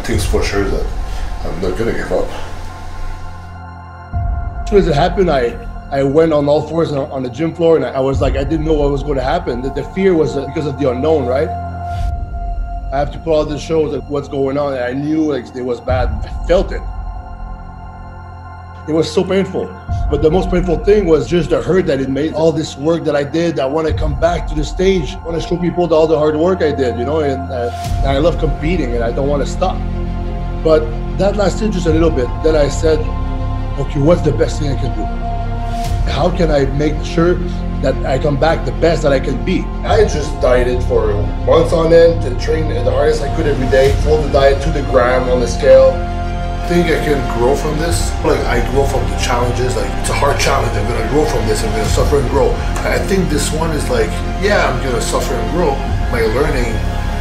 one thing's for sure that I'm not gonna give up. As soon as it happened, I I went on all fours on, the gym floor, and I, was like, I didn't know what was to happen. The, the fear was uh, because of the unknown, right? I have to put all the shows like what's going on, and I knew like it was bad. I felt it. It was so painful. But the most painful thing was just the hurt that it made. All this work that I did, I want to come back to the stage. I want to show people all the hard work I did, you know, and, uh, and I love competing and I don't want to stop. But that lasted just a little bit. Then I said, okay, what's the best thing I can do? How can I make sure that I come back the best that I can be? I just dieted for months on end to train the hardest I could every day, follow the diet to the gram on the scale think I can grow from this. Like I grow from the challenges. Like it's a hard challenge. I'm gonna grow from this. I'm gonna suffer and grow. I think this one is like, yeah, I'm gonna suffer and grow. My learning,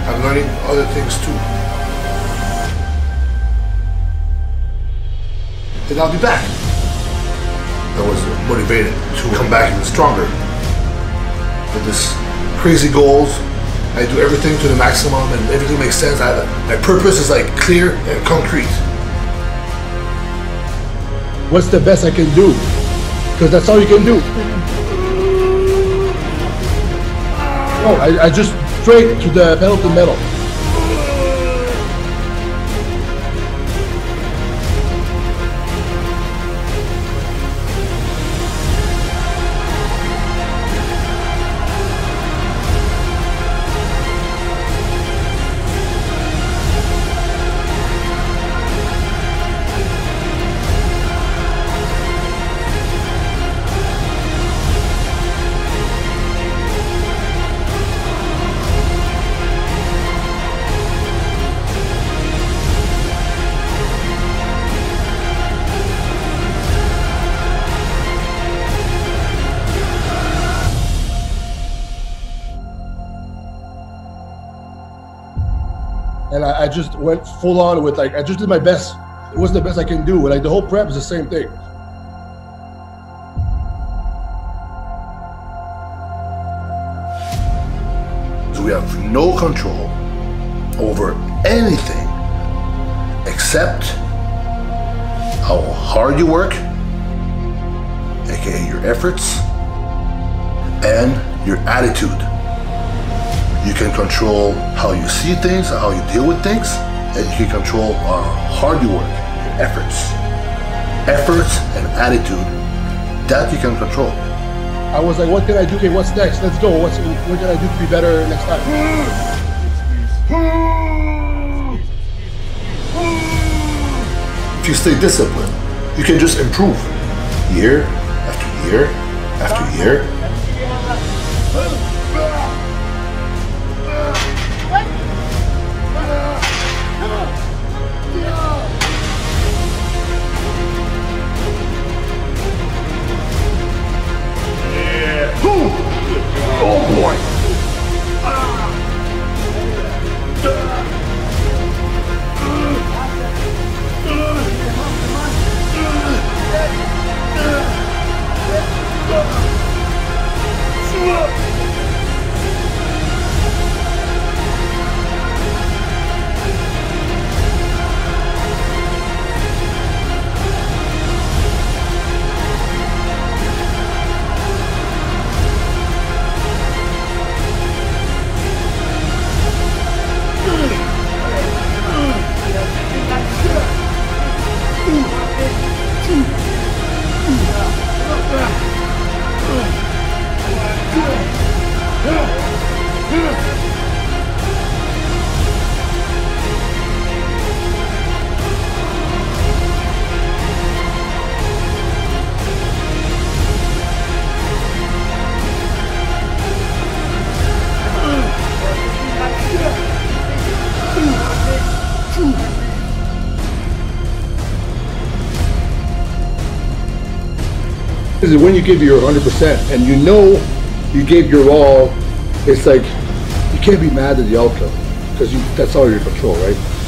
I'm learning other things too. And I'll be back. I was motivated to come back even stronger. With this crazy goals, I do everything to the maximum and everything makes sense. I, my purpose is like clear and concrete what's the best I can do? Because that's all you can do. No, I, I just straight to the pedal to metal. And I, I, just went full on with like I just did my best. It was the best I can do. Like the whole prep is the same thing. We have no control over anything except how hard you work, aka your efforts, and your attitude. You can control how you see things, how you deal with things, and you can control how hard you work, your efforts. Efforts and attitude, that you can control. I was like, what can I do? Okay, what's next? Let's go. What's, what can I do to be better next time? If you stay disciplined, you can just improve year after year after year is when you give your 100% and you know you gave your all, it's like you can't be mad at the outcome because that's all your control, right?